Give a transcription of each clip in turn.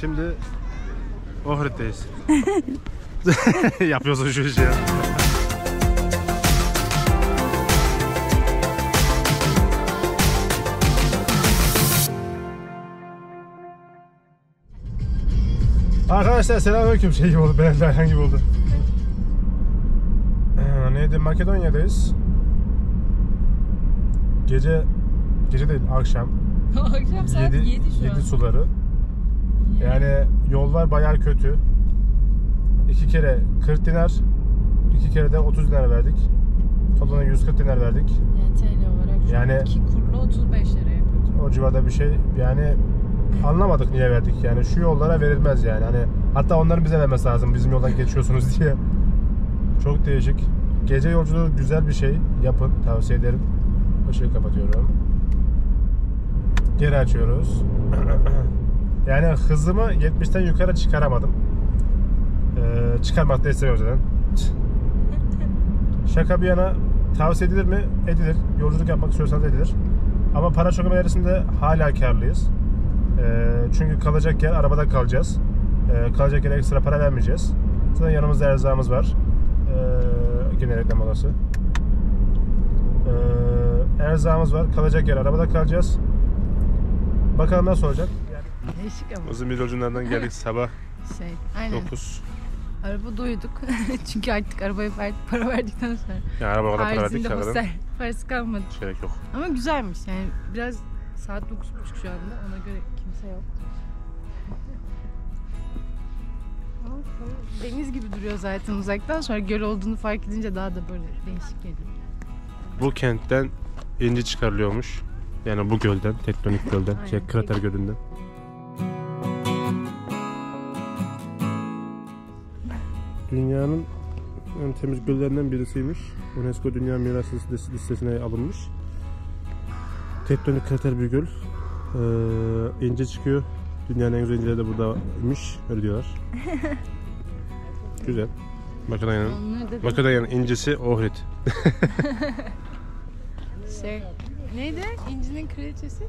Şimdi Ohrid'deyiz. Yapıyorsun şu işi ya. Arkadaşlar selamünaleyküm şey gibi oldu. Ben Derhan gibi oldu. Ee, neydi? Makedonya'dayız. Gece gece değil akşam Akşam saat 7, 7, şu an. suları. Yani yollar bayağı kötü. İki kere 40 dinar, iki kere de 30 dinar verdik. Toplamda 140 dinar verdik. Yani TL olarak şu Yani- iki kurlu 35 lira yapıyor. O civarda bir şey yani anlamadık niye verdik yani şu yollara verilmez yani hani hatta onların bize vermesi lazım bizim yoldan geçiyorsunuz diye. Çok değişik. Gece yolculuğu güzel bir şey yapın tavsiye ederim. Işığı kapatıyorum. Geri açıyoruz. yani hızımı 70'ten yukarı çıkaramadım. Ee, çıkarmak da istemiyorum zaten. Şaka bir yana tavsiye edilir mi? Edilir. Yolculuk yapmak istiyorsanız edilir. Ama para çok ömerisinde hala karlıyız. Ee, çünkü kalacak yer arabada kalacağız. Ee, kalacak yere ekstra para vermeyeceğiz. Zaten yanımızda erzağımız var. Ee, gene reklam olası. Ee, erzağımız var. Kalacak yer arabada kalacağız. Bakalım nasıl olacak. Değişik ama. Uzun bir yolculuğundan geldik sabah Şey, aynen. 9. Araba doyduk. Çünkü artık arabaya verdik, para verdikten sonra. Yani araba kadar para verdik hostel parası kalmadı. Gerek yok. Ama güzelmiş yani biraz saat 9.30 şu anda ona göre kimse yok. Deniz gibi duruyor zaten uzaktan sonra göl olduğunu fark edince daha da böyle değişik geliyor. Bu kentten inci çıkarılıyormuş. Yani bu gölden, tektonik gölden, şey, krater gölünden. Dünyanın en temiz göllerinden birisiymiş. UNESCO Dünya Mirası listesi- listesine alınmış. Tektonik krater bir göl. Ee, ince çıkıyor. Dünyanın en güzel incileri de buradaymış. Öyle diyorlar. güzel. Makedonya'nın Makedonya'nın incisi Ohrid. şey neydi? İncinin kraliçesi?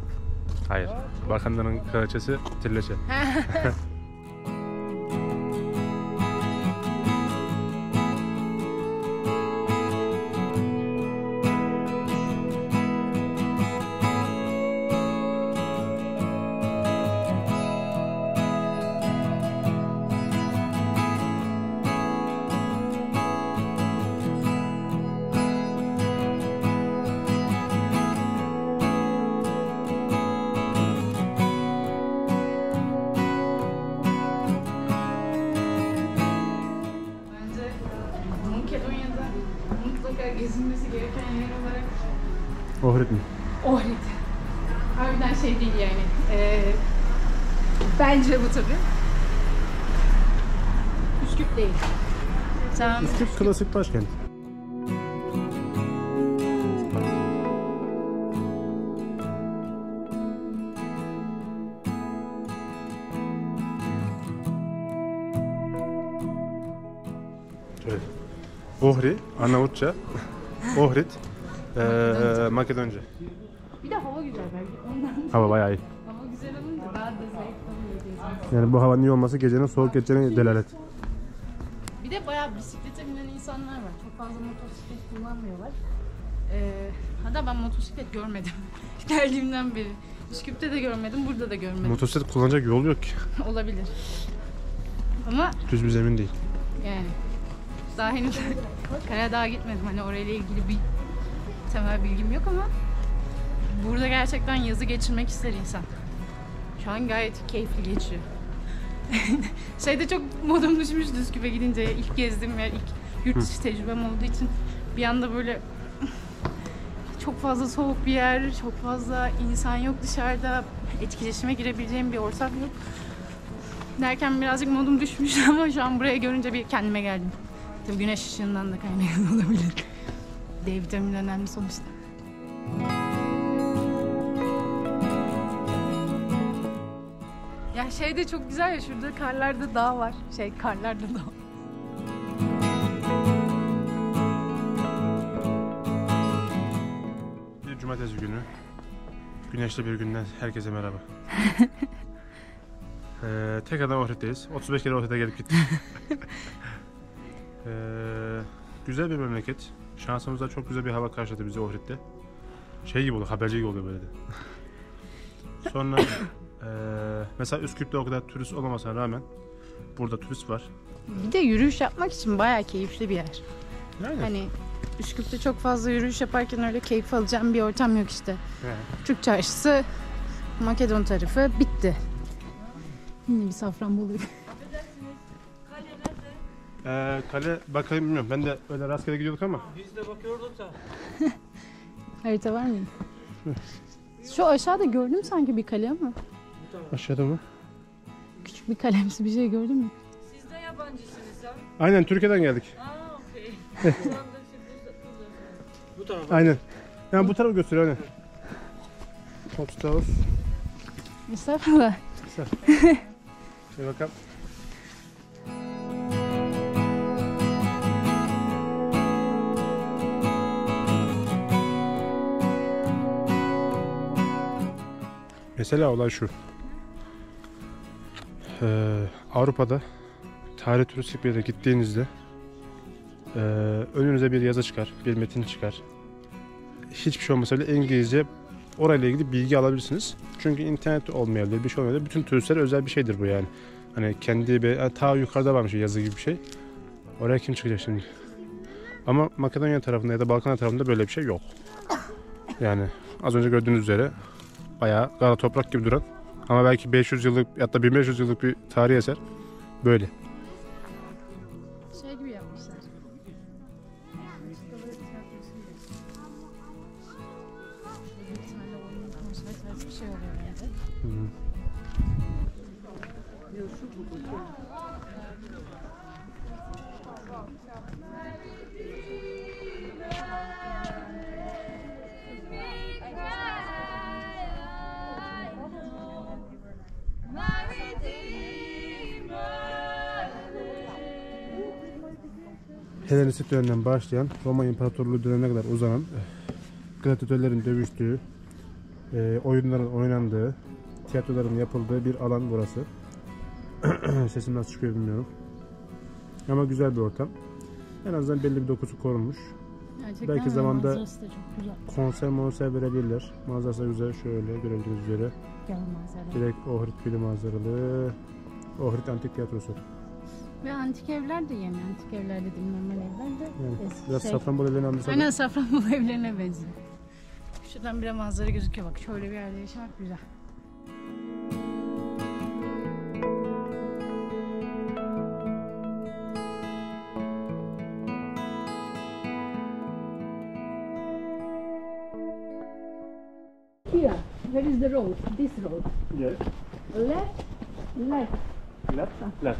Hayır. Balkanların kraliçesi Trilleçe. gezilmesi gereken yer olarak Ohrid mi? Ohrid. Harbiden şey değil yani. Ee, bence bu tabii. Üsküp değil. Sen Üsküp klasik başkent. Evet. Ohri, Arnavutça, Ohrid, eee Makedonca. bir de hava güzel belki. Ondan Hava bayağı iyi. hava güzel olunca daha da zevkli. Yani bu havanın iyi olması gecenin soğuk geçeceğine delalet. Bir de bayağı bisiklete binen insanlar var. Çok fazla motosiklet kullanmıyorlar. Ee, hatta ben motosiklet görmedim. Geldiğimden beri. Üsküp'te de görmedim, burada da görmedim. Motosiklet kullanacak yol yok ki. Olabilir. Ama Düz bir zemin değil. yani daha henüz Karadağ'a gitmedim. Hani orayla ilgili bir temel bilgim yok ama burada gerçekten yazı geçirmek ister insan. Şu an gayet keyifli geçiyor. Şeyde çok modum düşmüştü Üsküp'e gidince ilk gezdiğim yer, ilk yurt dışı tecrübem olduğu için bir anda böyle çok fazla soğuk bir yer, çok fazla insan yok dışarıda, etkileşime girebileceğim bir ortam yok. Derken birazcık modum düşmüş ama şu an buraya görünce bir kendime geldim. Tabii güneş ışığından da kaynaklı olabilir. D vitamini önemli sonuçta. Ya şey de çok güzel ya şurada karlarda dağ var. Şey karlarda dağ. Bir cumartesi günü. Güneşli bir günden herkese merhaba. Ee, tekrardan Ohrid'deyiz. 35 kere Ohrid'e gelip gittik. ee, güzel bir memleket. Şansımızda çok güzel bir hava karşıladı bizi Ohrid'de. Şey gibi oluyor, haberci gibi oluyor böyle de. Sonra ee, mesela Üsküp'te o kadar turist olmamasına rağmen burada turist var. Bir de yürüyüş yapmak için bayağı keyifli bir yer. Yani, Hani Üsküp'te çok fazla yürüyüş yaparken öyle keyif alacağım bir ortam yok işte. yani. Türk çarşısı, Makedon tarafı bitti. Yine bir Safranbolu. Ee, kale bakayım bilmiyorum. Ben de öyle rastgele gidiyorduk ama. Biz de bakıyorduk da. Harita var mıydı? Şu aşağıda gördüm sanki bir kale ama. Aşağıda mı? Küçük bir kalemsi bir şey gördün mü? Siz de yabancısınız ha? Aynen Türkiye'den geldik. Aa okey. Bu tarafa. Aynen. Yani bu tarafı gösteriyor aynen. Hotstaus. Estağfurullah. Şöyle bakalım. Mesela olay şu. Ee, Avrupa'da tarih turistik bir yere gittiğinizde ee, önünüze bir yazı çıkar, bir metin çıkar. Hiçbir şey olmasa bile İngilizce orayla ilgili bilgi alabilirsiniz. Çünkü internet olmayabilir, bir şey olmayabilir. Bütün turistlere özel bir şeydir bu yani. Hani kendi bir, yani ta yukarıda varmış yazı gibi bir şey. Oraya kim çıkacak şimdi? Ama Makedonya tarafında ya da Balkan tarafında böyle bir şey yok. Yani az önce gördüğünüz üzere bayağı kara toprak gibi duran ama belki 500 yıllık da 1500 yıllık bir tarihi eser böyle. Helenistik dönemden başlayan Roma İmparatorluğu dönemine kadar uzanan gladyatörlerin dövüştüğü, eh, oyunların oynandığı, tiyatroların yapıldığı bir alan burası. Sesim nasıl çıkıyor bilmiyorum. Ama güzel bir ortam. En azından belli bir dokusu korunmuş. Gerçekten Belki zamanda-. Konser monser verebilirler. Manzarası güzel şöyle görebildiğiniz üzere. Direkt Ohrid Gölü manzaralı. Ohrid Antik Tiyatrosu. Ve antik evler de yeni antik evler dediğim normal evler de Yani eski biraz şey. Safranbolu evlerini andırsa da- Aynen Safranbolu evlerine benziyor. Şuradan bile manzara gözüküyor bak. Şöyle bir yerde yaşamak güzel. Here, where is the road? This road. Yes. Left, left. Left. Left.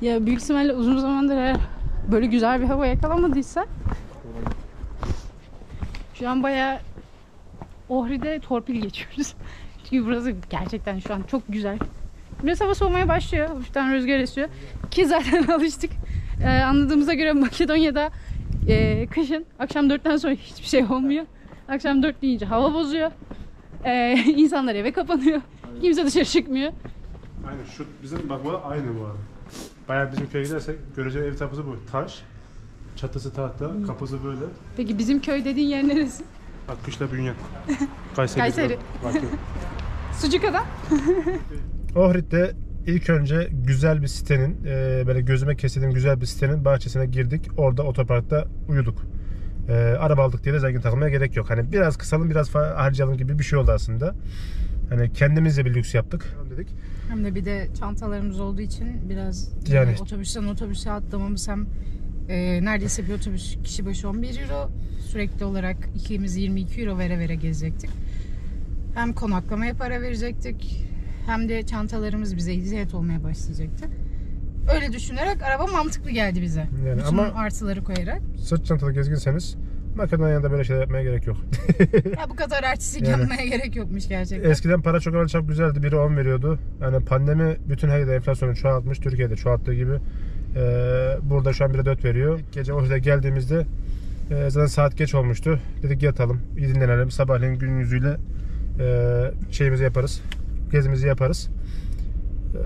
Ya büyük ihtimalle uzun zamandır eğer böyle güzel bir hava yakalamadıysa şu an bayağı Ohri'de torpil geçiyoruz. Çünkü burası gerçekten şu an çok güzel. Biraz hava soğumaya başlıyor. Hafiften rüzgar esiyor. Ki zaten alıştık. Ee, anladığımıza göre Makedonya'da e, kışın akşam dörtten sonra hiçbir şey olmuyor. Akşam dört deyince hava bozuyor. Ee, insanlar eve kapanıyor. Kimse dışarı çıkmıyor. Aynen şu bizim bak bu aynı bu arada. Bayağı bizim köye gidersek göreceği ev tapusu bu. Taş. Çatısı tahta, kapısı böyle. Peki bizim köy dediğin yer neresi? Bak kışla bünyen. Kayseri. Kayseri. Sucuk adam. Ohrid'de ilk önce güzel bir sitenin, e, böyle gözüme kestiğim güzel bir sitenin bahçesine girdik. Orada otoparkta uyuduk. E, araba aldık diye de zengin takılmaya gerek yok. Hani biraz kısalım, biraz harcayalım gibi bir şey oldu aslında. Hani kendimizce bir lüks yaptık. Dedik. Hem de bir de çantalarımız olduğu için biraz Yani- otobüsten otobüse atlamamız hem e, neredeyse bir otobüs kişi başı 11 euro sürekli olarak ikimiz 22 euro vere vere gezecektik. Hem konaklamaya para verecektik hem de çantalarımız bize eziyet olmaya başlayacaktı. Öyle düşünerek araba mantıklı geldi bize. Yani Bütün ama- artıları koyarak. Sırt çantalı gezginseniz Makedonya'da böyle şeyler yapmaya gerek yok. Ya bu kadar artistik Yani. yapmaya gerek yokmuş gerçekten. Eskiden para çok çok güzeldi. Biri 10 veriyordu. Yani pandemi bütün her yerde enflasyonu çoğaltmış. Türkiye'de çoğalttığı gibi. Ee, burada şu an 1'e 4 veriyor. Gece ofise geldiğimizde e, zaten saat geç olmuştu. Dedik yatalım, iyi dinlenelim. Sabahleyin gün yüzüyle e, şeyimizi yaparız. Gezimizi yaparız. E,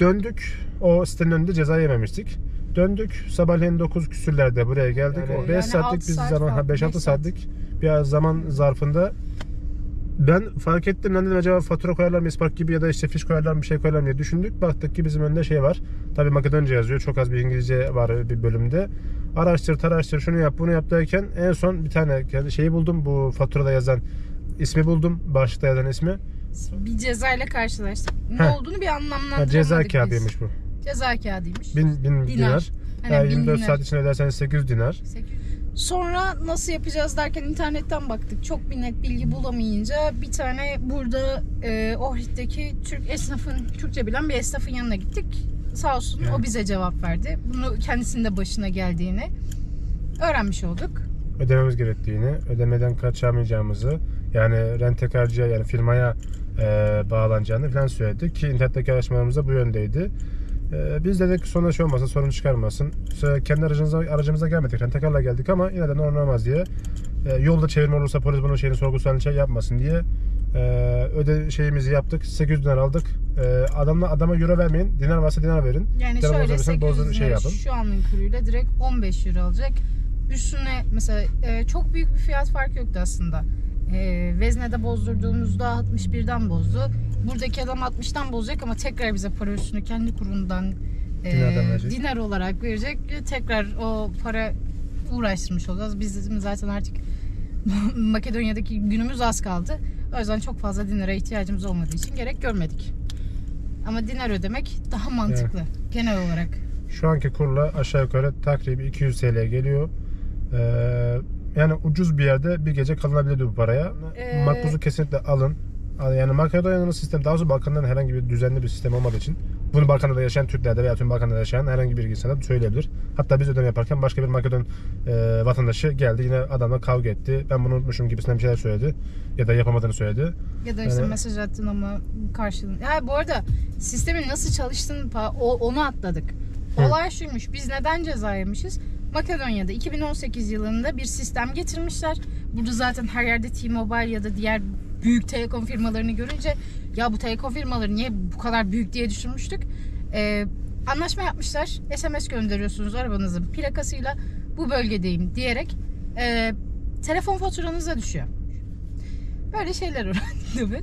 döndük. O sitenin önünde ceza yememiştik. Döndük. Sabahleyin 9 küsürlerde buraya geldik. Yani- o 5 yani saatlik bir saat zaman, falan, 5-6 beş saat. saatlik bir zaman zarfında ben fark ettim lan dedim acaba fatura koyarlar mı ispark gibi ya da işte fiş koyarlar mı bir şey koyarlar mı diye düşündük. Baktık ki bizim önünde şey var. Tabii Makedonca yazıyor. Çok az bir İngilizce var bir bölümde. Araştır taraştır şunu yap bunu yap derken en son bir tane şeyi buldum. Bu faturada yazan ismi buldum. Başlıkta yazan ismi. Bir cezayla karşılaştık. Ne Heh. olduğunu bir Ha, anlamlandıramadık ceza biz. kağıdıymış bu. Ceza kağıdıymış. Bin, bin dinar. Dinar. Hani Yani bin 24 dinar. saat içinde öderseniz 800 dinar. 800. Sonra nasıl yapacağız derken internetten baktık. Çok bir net bilgi bulamayınca bir tane burada e, Ohrid'deki Türk esnafın, Türkçe bilen bir esnafın yanına gittik. Sağ olsun Evet. o bize cevap verdi. Bunu kendisinin de başına geldiğini öğrenmiş olduk. ödememiz gerektiğini, ödemeden kaçamayacağımızı, yani rentekarcıya yani firmaya e, bağlanacağını falan söyledi ki internetteki araştırmalarımız da bu yöndeydi. E, biz dedik sonra şey olmasın, sorun çıkarmasın. Sonra kendi aracımıza, aracımıza gelmedik, rentekarla geldik ama yine de ne olmaz diye. E, yolda çevirme olursa polis bunun şeyini sorgusu şey yapmasın diye e, öde şeyimizi yaptık. 800 dinar aldık. E, adamla adama euro vermeyin. Dinar varsa dinar verin. Yani Dinar şöyle bozulursa 800 bozdur- şey lira yapın. şu anın kuruyla direkt 15 euro alacak. Üstüne mesela e, çok büyük bir fiyat farkı yoktu aslında. E, Vezne'de bozdurduğumuzda 61'den bozdu. Buradaki adam 60'tan bozacak ama tekrar bize para üstünü kendi kurundan e, dinar olarak verecek. Tekrar o para uğraştırmış olacağız. Bizim zaten artık Makedonya'daki günümüz az kaldı. O yüzden çok fazla dinara ihtiyacımız olmadığı için gerek görmedik. Ama dinar ödemek daha mantıklı genel olarak. Şu anki kurla aşağı yukarı takribi 200 TL geliyor. Ee, yani ucuz bir yerde bir gece kalınabilirdi bu paraya. Ee, Makbuzu kesinlikle alın. Al- Yani Makedonya'nın sistemi daha doğrusu Balkanların herhangi bir düzenli bir sistem olmadığı için bunu Balkanlarda yaşayan Türklerde veya tüm Balkanlarda yaşayan herhangi bir insana söyleyebilir. Hatta biz ödeme yaparken başka bir Makedon e, vatandaşı geldi yine adamla kavga etti. Ben bunu unutmuşum gibisinden bir şeyler söyledi. Ya da yapamadığını söyledi. Ya da işte Yani- mesaj attın ama karşılığında. Ya bu arada sistemin nasıl çalıştığını onu atladık. Hı. Olay şuymuş. Biz neden ceza yemişiz? Makedonya'da 2018 yılında bir sistem getirmişler. Burada zaten her yerde T-Mobile ya da diğer büyük telekom firmalarını görünce ya bu telekom firmaları niye bu kadar büyük diye düşünmüştük. Ee, anlaşma yapmışlar. SMS gönderiyorsunuz arabanızın plakasıyla bu bölgedeyim diyerek e, telefon faturanıza düşüyor. Böyle şeyler öğrendik tabii.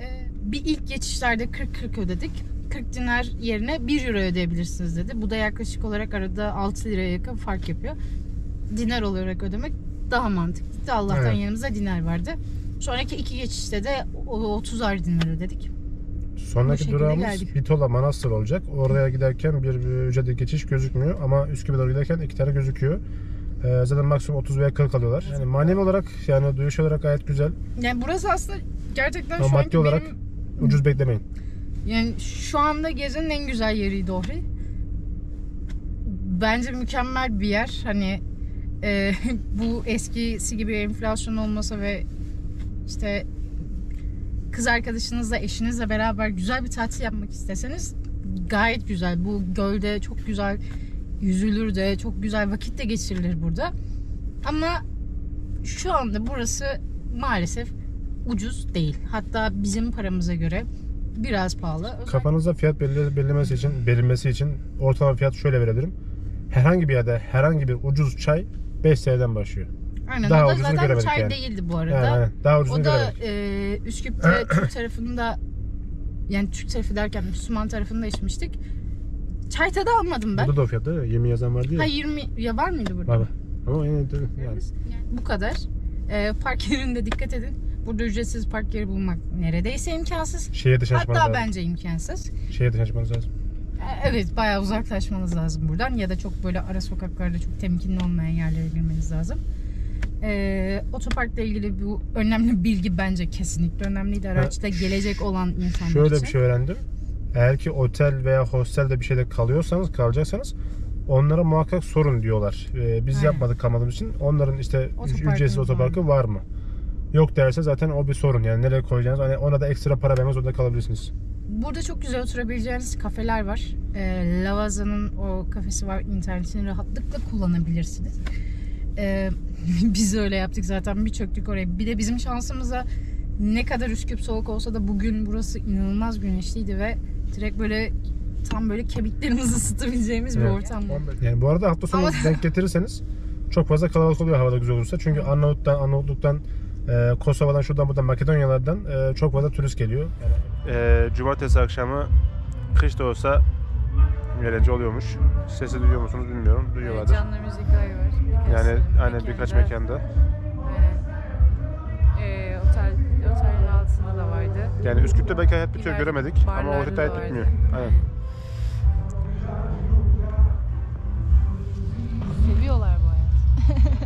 Ee, bir ilk geçişlerde 40-40 ödedik. 40 dinar yerine 1 euro ödeyebilirsiniz dedi. Bu da yaklaşık olarak arada 6 liraya yakın fark yapıyor. Dinar olarak ödemek daha mantıklı. Allah'tan Evet. yanımızda dinar vardı. Sonraki iki geçişte de o 30'ar dinar ödedik. Sonraki durağımız geldik. Bitola Manastır olacak. Oraya giderken bir, ücretli geçiş gözükmüyor ama Üsküp'e doğru giderken iki tane gözüküyor. Ee, zaten maksimum 30 veya 40 alıyorlar. Yani manevi olarak yani duyuş olarak gayet güzel. Yani burası aslında gerçekten Ama şu maddi anki olarak benim Ucuz beklemeyin. Yani şu anda gezinin en güzel yeriydi Ohri. Bence mükemmel bir yer. Hani e, bu eskisi gibi enflasyon olmasa ve işte kız arkadaşınızla, eşinizle beraber güzel bir tatil yapmak isteseniz gayet güzel. Bu gölde çok güzel yüzülür de, çok güzel vakit de geçirilir burada. Ama şu anda burası maalesef ucuz değil. Hatta bizim paramıza göre biraz pahalı. Özellikle- Kafanızda fiyat belirlemesi için, belirmesi için ortalama fiyat şöyle verebilirim. Herhangi bir yerde herhangi bir ucuz çay 5 TL'den başlıyor. Aynen Daha o da ucuzunu zaten göremedik çay yani. değildi bu arada. Aynen. daha ucuzunu o da göremedik. e, Üsküp'te Türk tarafında yani Türk tarafı derken Müslüman tarafında içmiştik. Çay tadı almadım ben. Burada da o fiyatlar yemin yazan vardı ya. Ha 20 ya var mıydı burada? Var var. Ama yine de yani. Bu kadar. E, park yerinde dikkat edin. Burada ücretsiz park yeri bulmak neredeyse imkansız. Şehir dışına çıkmanız Hatta lazım. bence imkansız. Şehir dışına çıkmanız lazım. E, Evet bayağı uzaklaşmanız lazım buradan ya da çok böyle ara sokaklarda çok temkinli olmayan yerlere girmeniz lazım. Ee, otoparkla ilgili bu önemli bilgi bence kesinlikle önemliydi. Araçta gelecek olan insanlar Şöyle için. bir şey öğrendim. Eğer ki otel veya hostelde bir şeyde kalıyorsanız, kalacaksanız onlara muhakkak sorun diyorlar. Ee, biz Aynen. yapmadık kalmadığımız için. Onların işte ücretsiz otoparkı var mı? Yok derse zaten o bir sorun. Yani nereye koyacağınız, hani ona da ekstra para vermek zorunda kalabilirsiniz. Burada çok güzel oturabileceğiniz kafeler var. Ee, Lavaza'nın o kafesi var. İnternetini rahatlıkla kullanabilirsiniz. Ee, biz öyle yaptık zaten. Bir çöktük oraya. Bir de bizim şansımıza ne kadar Üsküp soğuk olsa da bugün burası inanılmaz güneşliydi ve direkt böyle tam böyle kemiklerimizi ısıtabileceğimiz bir Evet. ortam bu. Yani bu arada hafta sonu Ama- denk getirirseniz çok fazla kalabalık oluyor havada güzel olursa. Çünkü Arnavut'tan, Arnavutluk'tan, e, Kosova'dan, şuradan buradan, Makedonyalardan e, çok fazla turist geliyor. E, cumartesi akşamı kış da olsa gereci oluyormuş. Sesi duyuyor musunuz bilmiyorum. Duyuyorlardır. Evet, canlı müzikler var. Birkaç yani aynen birkaç mekanda. Aynen. Ee, otel, otelin altında da vardı. Yani Üsküp'te belki hayat bitiyor İler, göremedik ama o hayat vardı. bitmiyor. Aynen. Seviyorlar bu hayatı.